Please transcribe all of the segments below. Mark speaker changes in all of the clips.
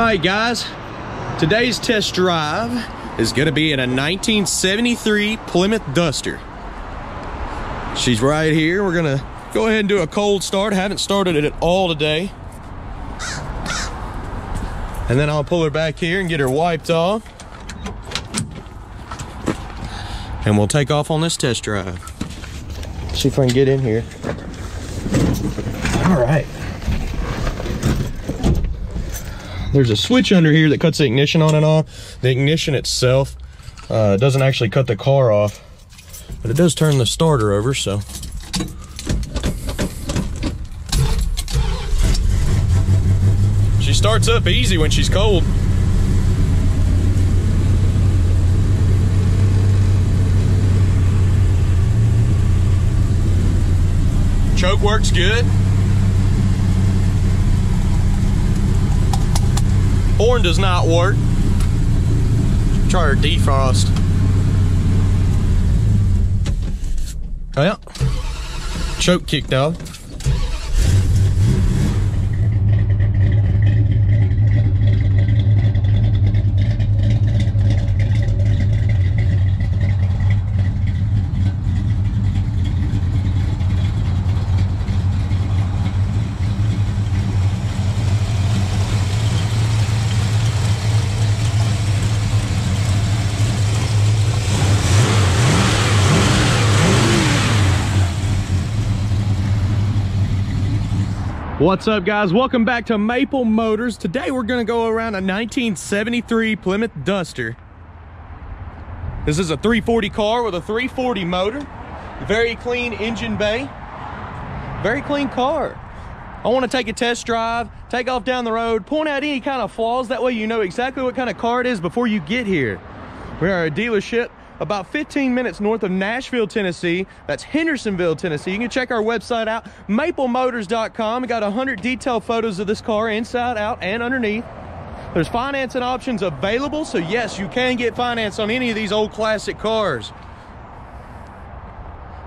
Speaker 1: right, guys. Today's test drive is going to be in a 1973 Plymouth Duster. She's right here. We're going to go ahead and do a cold start. Haven't started it at all today. And then I'll pull her back here and get her wiped off. And we'll take off on this test drive. See if I can get in here. All right. There's a switch under here that cuts the ignition on and off. The ignition itself uh, doesn't actually cut the car off, but it does turn the starter over, so. She starts up easy when she's cold. Choke works good. Horn does not work. Try our defrost. Oh yeah. Choke kicked out. What's up guys? Welcome back to Maple Motors. Today we're gonna go around a 1973 Plymouth Duster. This is a 340 car with a 340 motor. Very clean engine bay. Very clean car. I wanna take a test drive, take off down the road, point out any kind of flaws. That way you know exactly what kind of car it is before you get here. We are a dealership about 15 minutes north of Nashville, Tennessee. That's Hendersonville, Tennessee. You can check our website out, maplemotors.com. We got 100 detailed photos of this car inside, out, and underneath. There's financing options available, so yes, you can get finance on any of these old classic cars.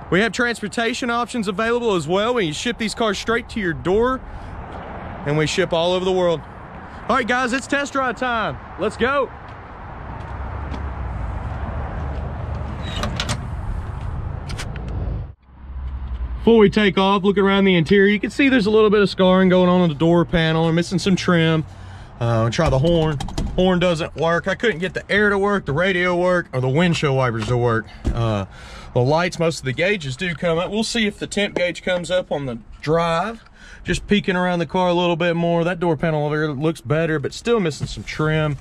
Speaker 1: We have transportation options available as well. We ship these cars straight to your door, and we ship all over the world. All right, guys, it's test drive time. Let's go. Before we take off, looking around the interior, you can see there's a little bit of scarring going on on the door panel. I'm missing some trim. Uh, try the horn. Horn doesn't work. I couldn't get the air to work, the radio work, or the windshield wipers to work. Uh, the lights, most of the gauges do come up. We'll see if the temp gauge comes up on the drive. Just peeking around the car a little bit more. That door panel over there looks better, but still missing some trim.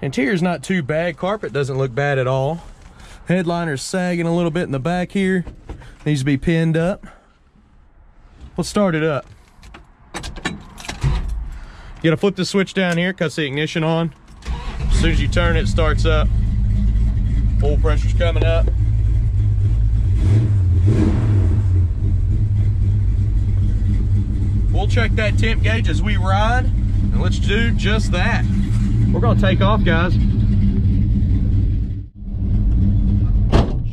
Speaker 1: Interior's not too bad. Carpet doesn't look bad at all. Headliner's sagging a little bit in the back here. Needs to be pinned up. Let's start it up. You gotta flip the switch down here, cuts the ignition on. As soon as you turn it, starts up. Oil pressure's coming up. We'll check that temp gauge as we ride, and let's do just that. We're gonna take off, guys.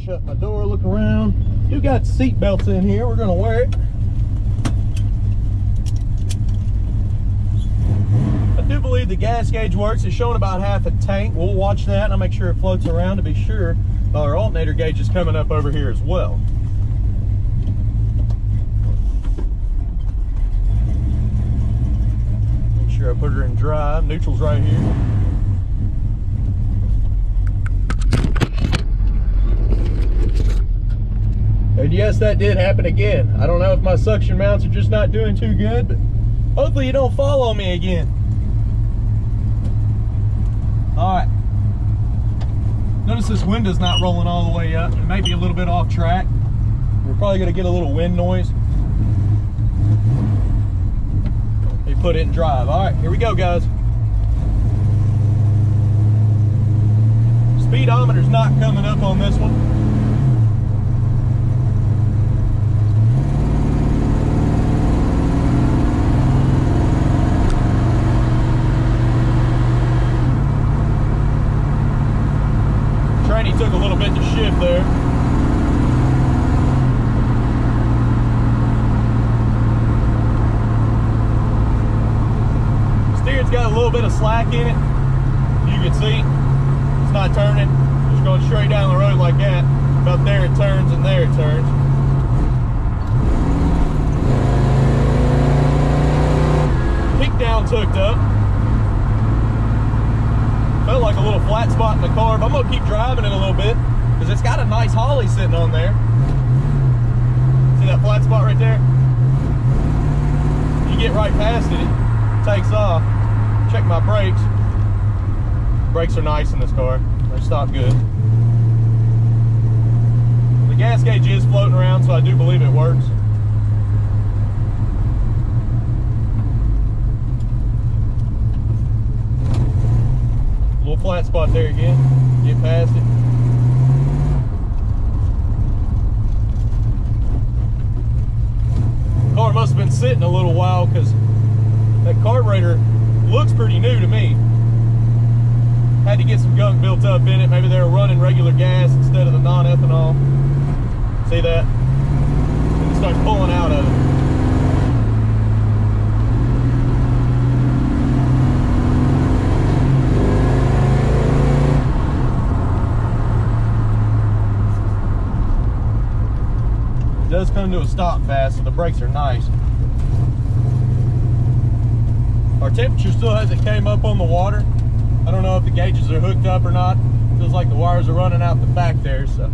Speaker 1: Shut my door, look around. You got seat belts in here, we're gonna wear it. Do believe the gas gauge works. It's showing about half a tank. We'll watch that and I'll make sure it floats around to be sure. Our alternator gauge is coming up over here as well. Make sure I put her in drive. Neutral's right here. And yes, that did happen again. I don't know if my suction mounts are just not doing too good, but hopefully you don't fall on me again. All right. Notice this window's not rolling all the way up. It might be a little bit off track. We're probably gonna get a little wind noise. We put it in drive. All right, here we go, guys. Speedometer's not coming up on this one. Little bit of slack in it. You can see it's not turning. Just going straight down the road like that. About there it turns and there it turns. Kick down hooked up. Felt like a little flat spot in the car, but I'm gonna keep driving it a little bit because it's got a nice Holley sitting on there. See that flat spot right there? You get right past it, it takes off. Check my brakes. Brakes are nice in this car. They stop good. The gas gauge is floating around, so I do believe it works. Little flat spot there again. Get past it. Car must have been sitting a little while because that carburetor looks pretty new to me. Had to get some gunk built up in it. Maybe they were running regular gas instead of the non-ethanol. See that? It starts pulling out of it. It does come to a stop fast, so the brakes are nice. Our temperature still hasn't came up on the water. I don't know if the gauges are hooked up or not. Feels like the wires are running out the back there, so.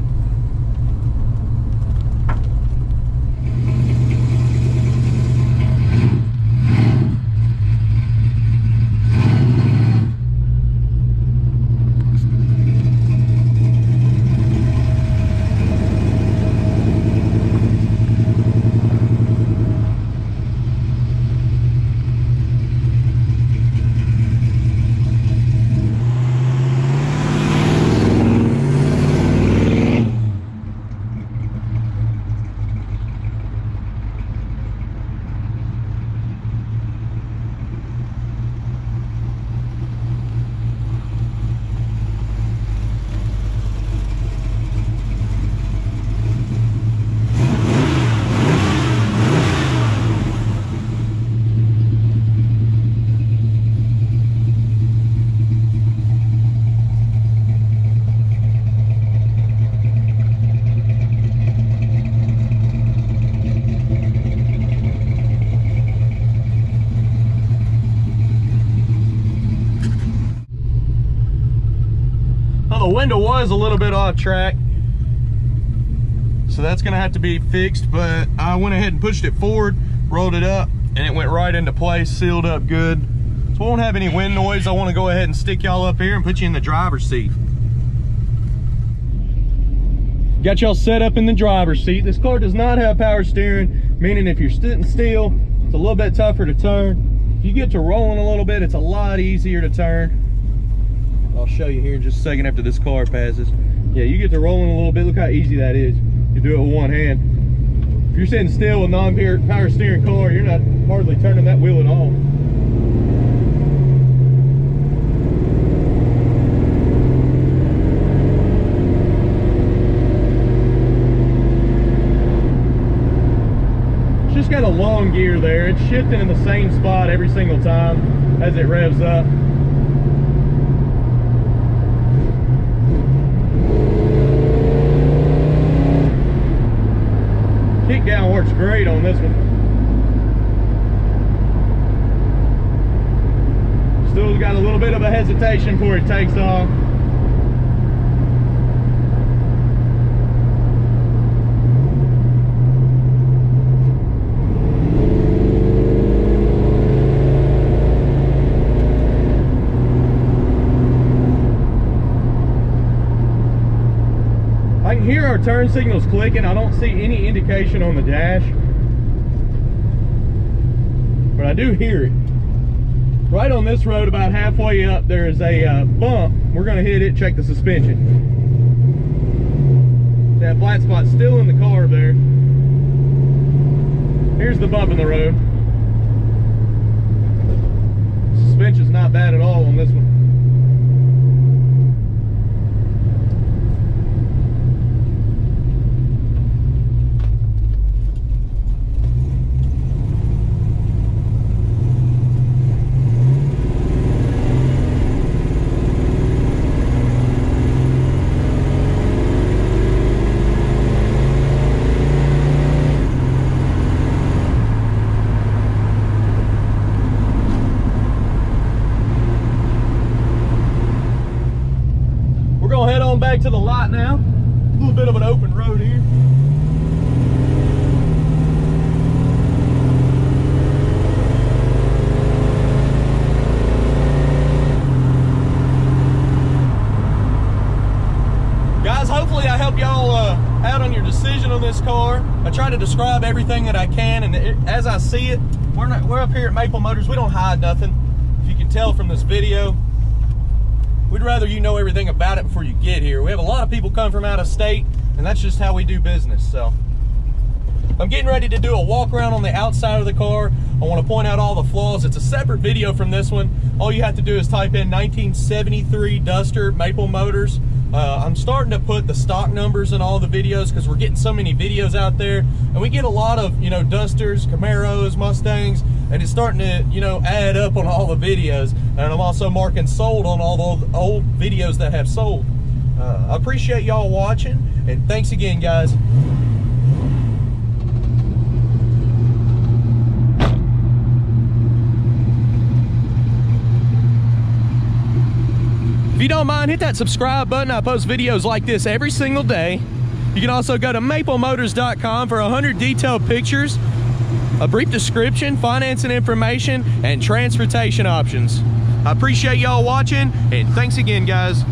Speaker 1: Was a little bit off track. So that's gonna have to be fixed, but I went ahead and pushed it forward, rolled it up, and it went right into place, sealed up good. So we won't have any wind noise. I wanna go ahead and stick y'all up here and put you in the driver's seat. Got y'all set up in the driver's seat. This car does not have power steering, meaning if you're sitting still, it's a little bit tougher to turn. If you get to rolling a little bit, it's a lot easier to turn. I'll show you here in just a second after this car passes. Yeah, you get to rolling a little bit. Look how easy that is. You do it with one hand. If you're sitting still with non-power steering car, you're not hardly turning that wheel at all. Just got a long gear there. It's shifting in the same spot every single time as it revs up. Kick down works great on this one. Still got a little bit of a hesitation before it takes off. I can hear turn signals clicking. I don't see any indication on the dash. But I do hear it. Right on this road, about halfway up, there is a uh, bump. We're gonna hit it, check the suspension. That flat spot's still in the car there. Here's the bump in the road. Suspension's not bad at all on this one. Back to the lot now. A little bit of an open road here. Guys, hopefully I help y'all uh, out on your decision on this car. I try to describe everything that I can, and it, as I see it, we're, not, we're up here at Maple Motors. We don't hide nothing. If you can tell from this video, we'd rather you know everything about it before you get here. We have a lot of people come from out of state, and that's just how we do business. So I'm getting ready to do a walk around on the outside of the car. I want to point out all the flaws. It's a separate video from this one. All you have to do is type in 1973 Duster Maple Motors. Uh, I'm starting to put the stock numbers in all the videos because we're getting so many videos out there and we get a lot of, you know, Dusters, Camaros, Mustangs, and it's starting to, you know, add up on all the videos. And I'm also marking sold on all the old videos that have sold. Uh, I appreciate y'all watching and thanks again, guys. If you don't mind, hit that subscribe button. I post videos like this every single day. You can also go to maplemotors.com for 100 detailed pictures, a brief description, financing information, and transportation options. I appreciate y'all watching, and thanks again, guys.